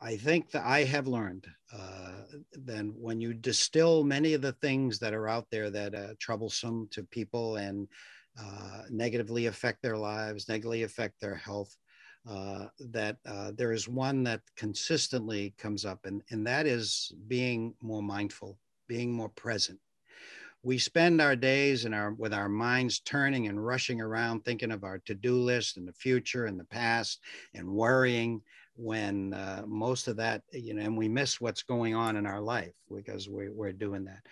I, think that I have learned uh, then when you distill many of the things that are out there that are troublesome to people and uh, negatively affect their lives, negatively affect their health, uh, that uh, there is one that consistently comes up, and, and that is being more mindful, being more present. We spend our days and our with our minds turning and rushing around, thinking of our to-do list and the future and the past, and worrying when uh, most of that, you know, and we miss what's going on in our life because we, we're doing that.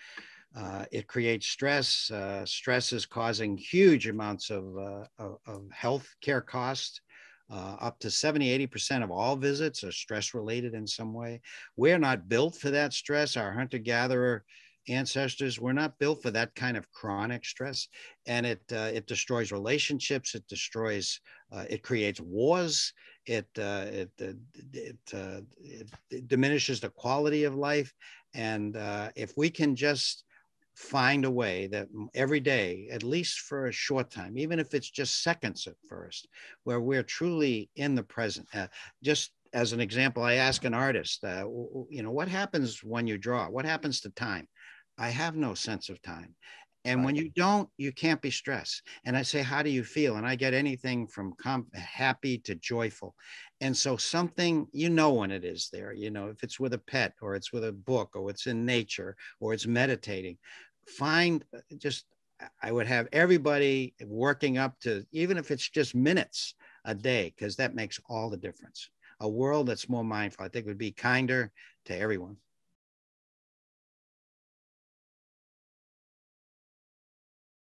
Uh, it creates stress. Uh, stress is causing huge amounts of, uh, of, of, health care costs. Uh, up to 70, 80% of all visits are stress related in some way. We're not built for that stress. Our hunter gatherer ancestors were not built for that kind of chronic stress and it uh, it destroys relationships it destroys uh, it creates wars it uh, it uh, it, uh, it, it, diminishes the quality of life and uh, if we can just find a way that every day at least for a short time even if it's just seconds at first where we're truly in the present just as an example, I ask an artist, uh, you know, what happens when you draw? What happens to time? I have no sense of time. And right. when you don't, you can't be stressed. And I say, How do you feel? And I get anything from com- happy to joyful. And so, something, you know, when it is there, you know, if it's with a pet or it's with a book or it's in nature or it's meditating, find uh, just, I would have everybody working up to, even if it's just minutes a day, because that makes all the difference. A world that's more mindful, I think, would be kinder to everyone.